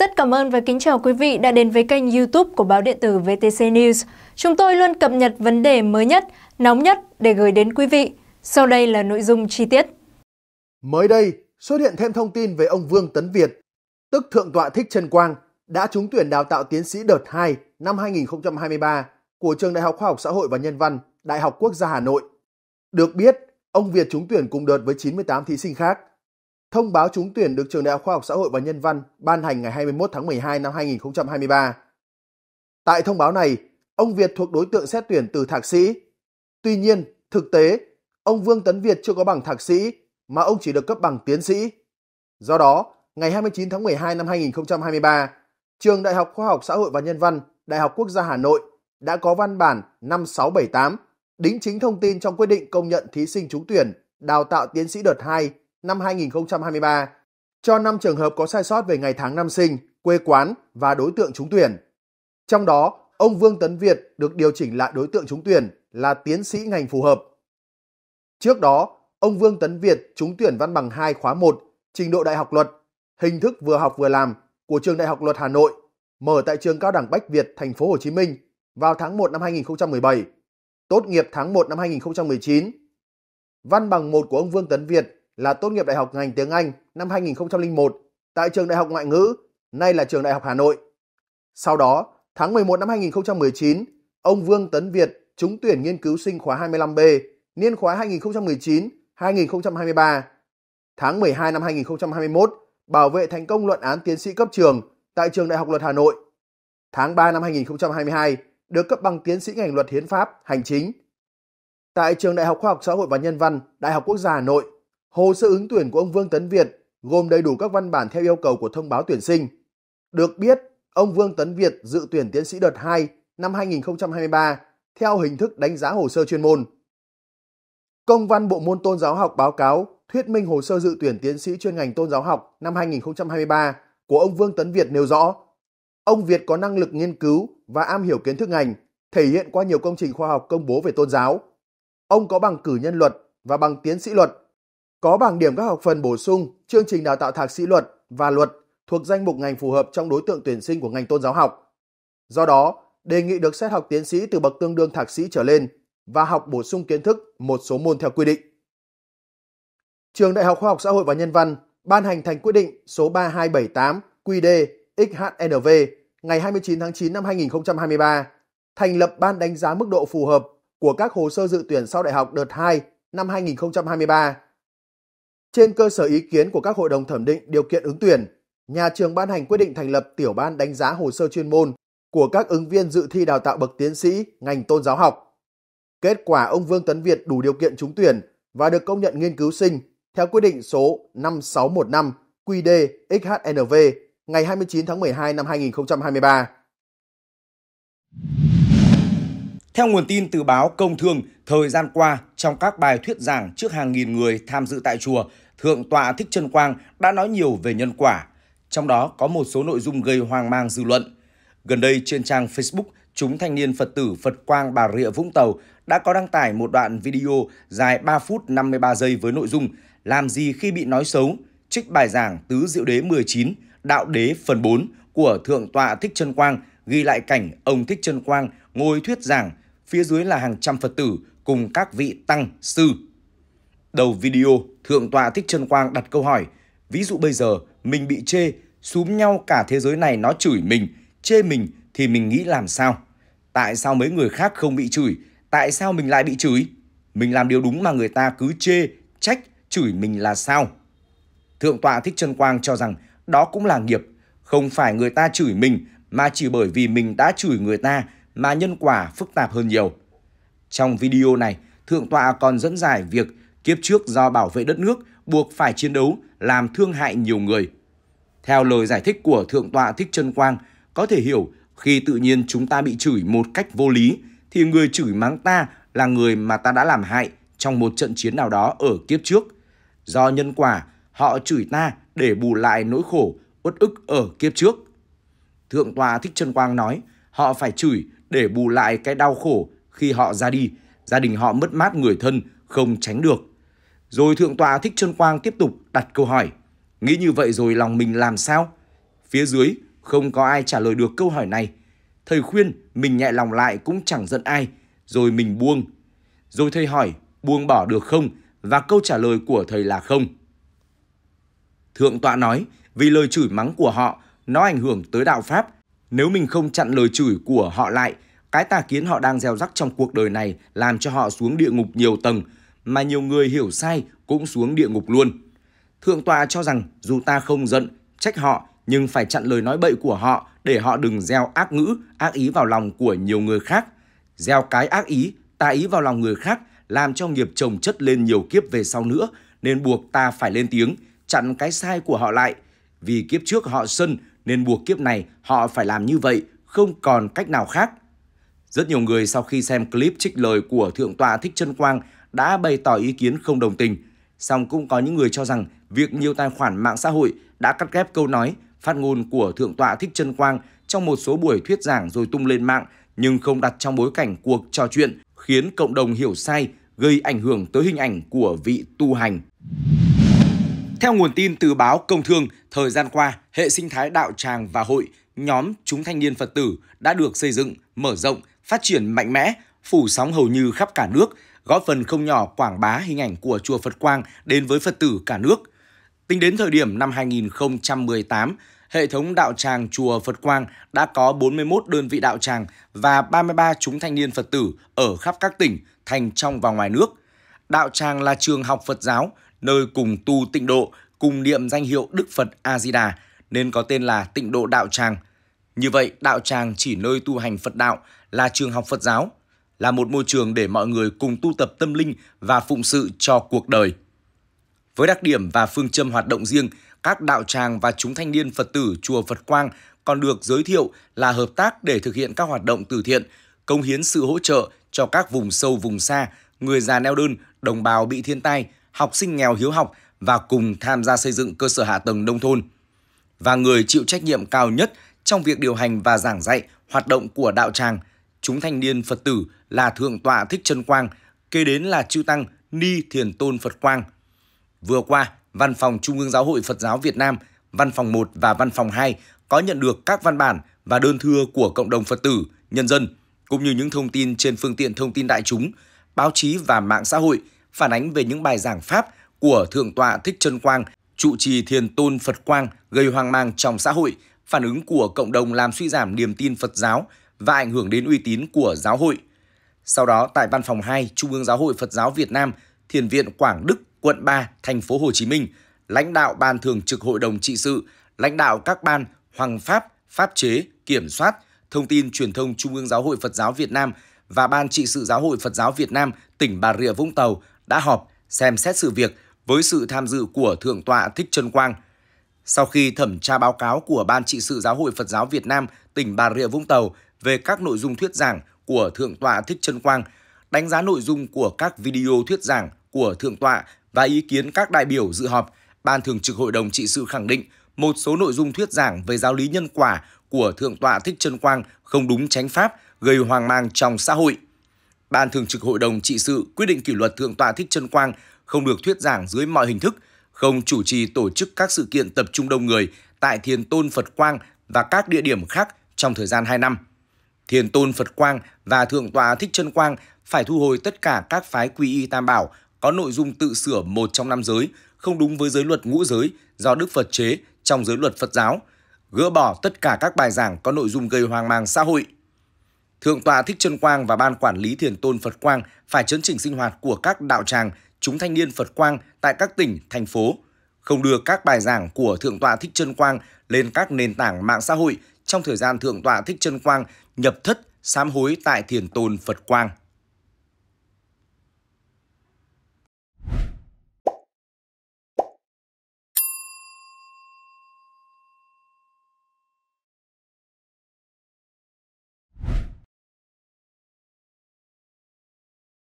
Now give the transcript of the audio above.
Rất cảm ơn và kính chào quý vị đã đến với kênh YouTube của báo điện tử VTC News. Chúng tôi luôn cập nhật vấn đề mới nhất, nóng nhất để gửi đến quý vị. Sau đây là nội dung chi tiết. Mới đây, xuất hiện thêm thông tin về ông Vương Tấn Việt, tức Thượng tọa Thích Trần Quang, đã trúng tuyển đào tạo tiến sĩ đợt 2 năm 2023 của Trường Đại học Khoa học Xã hội và Nhân văn, Đại học Quốc gia Hà Nội. Được biết, ông Việt trúng tuyển cùng đợt với 98 thí sinh khác. Thông báo trúng tuyển được Trường Đại học Khoa học Xã hội và Nhân văn ban hành ngày 21 tháng 12 năm 2023. Tại thông báo này, ông Việt thuộc đối tượng xét tuyển từ thạc sĩ. Tuy nhiên, thực tế, ông Vương Tấn Việt chưa có bằng thạc sĩ mà ông chỉ được cấp bằng tiến sĩ. Do đó, ngày 29 tháng 12 năm 2023, Trường Đại học Khoa học Xã hội và Nhân văn, Đại học Quốc gia Hà Nội đã có văn bản 5678 đính chính thông tin trong quyết định công nhận thí sinh trúng tuyển đào tạo tiến sĩ đợt 2 năm 2023 cho 5 trường hợp có sai sót về ngày tháng năm sinh, quê quán và đối tượng trúng tuyển. Trong đó, ông Vương Tấn Việt được điều chỉnh lại đối tượng trúng tuyển là tiến sĩ ngành phù hợp. Trước đó, ông Vương Tấn Việt trúng tuyển văn bằng 2 khóa 1, trình độ đại học luật, hình thức vừa học vừa làm của trường Đại học Luật Hà Nội, mở tại trường Cao đẳng Bách Việt, thành phố Hồ Chí Minh vào tháng 1 năm 2017, tốt nghiệp tháng 1 năm 2019. Văn bằng 1 của ông Vương Tấn Việt là tốt nghiệp Đại học ngành tiếng Anh năm 2001 tại trường Đại học Ngoại ngữ, nay là trường Đại học Hà Nội. Sau đó, tháng 11 năm 2019, ông Vương Tấn Việt trúng tuyển nghiên cứu sinh khóa 25B, niên khóa 2019-2023. Tháng 12 năm 2021, bảo vệ thành công luận án tiến sĩ cấp trường tại trường Đại học Luật Hà Nội. Tháng 3 năm 2022, được cấp bằng tiến sĩ ngành luật hiến pháp, hành chính. Tại trường Đại học Khoa học Xã hội và Nhân văn, Đại học Quốc gia Hà Nội, hồ sơ ứng tuyển của ông Vương Tấn Việt gồm đầy đủ các văn bản theo yêu cầu của thông báo tuyển sinh. Được biết, ông Vương Tấn Việt dự tuyển tiến sĩ đợt 2 năm 2023 theo hình thức đánh giá hồ sơ chuyên môn. Công văn Bộ môn Tôn giáo học báo cáo thuyết minh hồ sơ dự tuyển tiến sĩ chuyên ngành tôn giáo học năm 2023 của ông Vương Tấn Việt nêu rõ, ông Việt có năng lực nghiên cứu và am hiểu kiến thức ngành, thể hiện qua nhiều công trình khoa học công bố về tôn giáo. Ông có bằng cử nhân luật và bằng tiến sĩ luật, có bảng điểm các học phần bổ sung, chương trình đào tạo thạc sĩ luật và luật thuộc danh mục ngành phù hợp trong đối tượng tuyển sinh của ngành tôn giáo học. Do đó, đề nghị được xét học tiến sĩ từ bậc tương đương thạc sĩ trở lên và học bổ sung kiến thức một số môn theo quy định. Trường Đại học Khoa học Xã hội và Nhân văn ban hành thành quyết định số 3278 QD XHNV ngày 29 tháng 9 năm 2023 thành lập ban đánh giá mức độ phù hợp của các hồ sơ dự tuyển sau đại học đợt 2 năm 2023. Trên cơ sở ý kiến của các hội đồng thẩm định điều kiện ứng tuyển, nhà trường ban hành quyết định thành lập tiểu ban đánh giá hồ sơ chuyên môn của các ứng viên dự thi đào tạo bậc tiến sĩ ngành tôn giáo học. Kết quả ông Vương Tấn Việt đủ điều kiện trúng tuyển và được công nhận nghiên cứu sinh theo quyết định số 5615 QD XHNV ngày 29 tháng 12 năm 2023. Theo nguồn tin từ báo Công Thương, thời gian qua, trong các bài thuyết giảng trước hàng nghìn người tham dự tại chùa, Thượng tọa Thích Trân Quang đã nói nhiều về nhân quả. Trong đó có một số nội dung gây hoang mang dư luận. Gần đây trên trang Facebook, chúng thanh niên Phật tử Phật Quang Bà Rịa Vũng Tàu đã có đăng tải một đoạn video dài 3 phút 53 giây với nội dung Làm gì khi bị nói xấu, trích bài giảng Tứ Diệu Đế 19, Đạo Đế phần 4 của Thượng tọa Thích Trân Quang ghi lại cảnh ông Thích Trân Quang ngồi thuyết giảng, phía dưới là hàng trăm Phật tử cùng các vị tăng, sư. Đầu video, Thượng tọa Thích Trân Quang đặt câu hỏi, ví dụ bây giờ mình bị chê, xúm nhau cả thế giới này nó chửi mình, chê mình thì mình nghĩ làm sao? Tại sao mấy người khác không bị chửi? Tại sao mình lại bị chửi? Mình làm điều đúng mà người ta cứ chê, trách, chửi mình là sao? Thượng tọa Thích Trân Quang cho rằng đó cũng là nghiệp, không phải người ta chửi mình mà chỉ bởi vì mình đã chửi người ta mà nhân quả phức tạp hơn nhiều. Trong video này, Thượng tọa còn dẫn giải việc kiếp trước do bảo vệ đất nước buộc phải chiến đấu làm thương hại nhiều người. Theo lời giải thích của Thượng tọa Thích Trân Quang, có thể hiểu khi tự nhiên chúng ta bị chửi một cách vô lý thì người chửi mắng ta là người mà ta đã làm hại trong một trận chiến nào đó ở kiếp trước. Do nhân quả, họ chửi ta để bù lại nỗi khổ, uất ức ở kiếp trước. Thượng tọa Thích Trân Quang nói, họ phải chửi để bù lại cái đau khổ khi họ ra đi, gia đình họ mất mát người thân, không tránh được. Rồi Thượng tọa Thích Trân Quang tiếp tục đặt câu hỏi, nghĩ như vậy rồi lòng mình làm sao? Phía dưới, Không có ai trả lời được câu hỏi này. Thầy khuyên mình nhẹ lòng lại cũng chẳng giận ai, rồi mình buông. Rồi thầy hỏi buông bỏ được không và câu trả lời của thầy là không. Thượng tọa nói vì lời chửi mắng của họ nó ảnh hưởng tới đạo Pháp. Nếu mình không chặn lời chửi của họ lại, cái tà kiến họ đang gieo rắc trong cuộc đời này làm cho họ xuống địa ngục nhiều tầng, mà nhiều người hiểu sai cũng xuống địa ngục luôn. Thượng tòa cho rằng dù ta không giận, trách họ, nhưng phải chặn lời nói bậy của họ để họ đừng gieo ác ngữ, ác ý vào lòng của nhiều người khác. Gieo cái ác ý, tà ý vào lòng người khác làm cho nghiệp chồng chất lên nhiều kiếp về sau nữa, nên buộc ta phải lên tiếng, chặn cái sai của họ lại. Vì kiếp trước họ sân nên buộc kiếp này họ phải làm như vậy, không còn cách nào khác. Rất nhiều người sau khi xem clip trích lời của Thượng tọa Thích Trân Quang đã bày tỏ ý kiến không đồng tình. Song cũng có những người cho rằng việc nhiều tài khoản mạng xã hội đã cắt ghép câu nói, phát ngôn của Thượng tọa Thích Trân Quang trong một số buổi thuyết giảng rồi tung lên mạng nhưng không đặt trong bối cảnh cuộc trò chuyện khiến cộng đồng hiểu sai, gây ảnh hưởng tới hình ảnh của vị tu hành. Theo nguồn tin từ báo Công Thương, thời gian qua, hệ sinh thái đạo tràng và hội, nhóm chúng thanh niên Phật tử đã được xây dựng, mở rộng, phát triển mạnh mẽ, phủ sóng hầu như khắp cả nước, góp phần không nhỏ quảng bá hình ảnh của chùa Phật Quang đến với Phật tử cả nước. Tính đến thời điểm năm 2018, hệ thống đạo tràng chùa Phật Quang đã có 41 đơn vị đạo tràng và 33 chúng thanh niên Phật tử ở khắp các tỉnh, thành trong và ngoài nước. Đạo tràng là trường học Phật giáo, nơi cùng tu tịnh độ, cùng niệm danh hiệu Đức Phật A-di-đà, nên có tên là tịnh độ đạo tràng. Như vậy, đạo tràng chỉ nơi tu hành Phật đạo là trường học Phật giáo, là một môi trường để mọi người cùng tu tập tâm linh và phụng sự cho cuộc đời. Với đặc điểm và phương châm hoạt động riêng, các đạo tràng và chúng thanh niên Phật tử chùa Phật Quang còn được giới thiệu là hợp tác để thực hiện các hoạt động từ thiện, công hiến sự hỗ trợ cho các vùng sâu vùng xa, người già neo đơn, đồng bào bị thiên tai, học sinh nghèo hiếu học và cùng tham gia xây dựng cơ sở hạ tầng nông thôn. Và người chịu trách nhiệm cao nhất trong việc điều hành và giảng dạy hoạt động của đạo tràng, chúng thanh niên Phật tử là Thượng tọa Thích Trân Quang, kế đến là Chư Tăng Ni Thiền Tôn Phật Quang. Vừa qua, Văn phòng Trung ương Giáo hội Phật giáo Việt Nam, Văn phòng 1 và Văn phòng 2 có nhận được các văn bản và đơn thư của cộng đồng Phật tử, nhân dân, cũng như những thông tin trên phương tiện thông tin đại chúng, báo chí và mạng xã hội phản ánh về những bài giảng Pháp của Thượng tọa Thích Trân Quang, trụ trì thiền tôn Phật Quang gây hoang mang trong xã hội, phản ứng của cộng đồng làm suy giảm niềm tin Phật giáo và ảnh hưởng đến uy tín của giáo hội. Sau đó, tại Văn phòng 2 Trung ương Giáo hội Phật giáo Việt Nam, Thiền viện Quảng Đức, quận 3, thành phố Hồ Chí Minh, lãnh đạo Ban Thường trực Hội đồng trị sự, lãnh đạo các ban Hoàng Pháp, Pháp chế, Kiểm soát, Thông tin Truyền thông Trung ương Giáo hội Phật giáo Việt Nam và Ban trị sự Giáo hội Phật giáo Việt Nam tỉnh Bà Rịa Vũng Tàu đã họp xem xét sự việc với sự tham dự của Thượng tọa Thích Trân Quang. Sau khi thẩm tra báo cáo của Ban trị sự Giáo hội Phật giáo Việt Nam tỉnh Bà Rịa Vũng Tàu về các nội dung thuyết giảng của Thượng tọa Thích Trân Quang, đánh giá nội dung của các video thuyết giảng của Thượng tọa và ý kiến các đại biểu dự họp, Ban Thường trực Hội đồng trị sự khẳng định một số nội dung thuyết giảng về giáo lý nhân quả của Thượng tọa Thích Trân Quang không đúng chánh pháp, gây hoang mang trong xã hội. Ban Thường trực Hội đồng trị sự quyết định kỷ luật Thượng tọa Thích Trân Quang không được thuyết giảng dưới mọi hình thức, không chủ trì tổ chức các sự kiện tập trung đông người tại Thiền Tôn Phật Quang và các địa điểm khác trong thời gian 2 năm. Thiền Tôn Phật Quang và Thượng tọa Thích Trân Quang phải thu hồi tất cả các phái quy y tam bảo có nội dung tự sửa một trong năm giới, không đúng với giới luật ngũ giới do Đức Phật chế trong giới luật Phật giáo, gỡ bỏ tất cả các bài giảng có nội dung gây hoang mang xã hội. Thượng tọa Thích Trân Quang và Ban Quản lý Thiền Tôn Phật Quang phải chấn chỉnh sinh hoạt của các đạo tràng, chúng thanh niên Phật Quang tại các tỉnh, thành phố, không đưa các bài giảng của Thượng tọa Thích Trân Quang lên các nền tảng mạng xã hội trong thời gian Thượng tọa Thích Trân Quang nhập thất sám hối tại Thiền Tôn Phật Quang.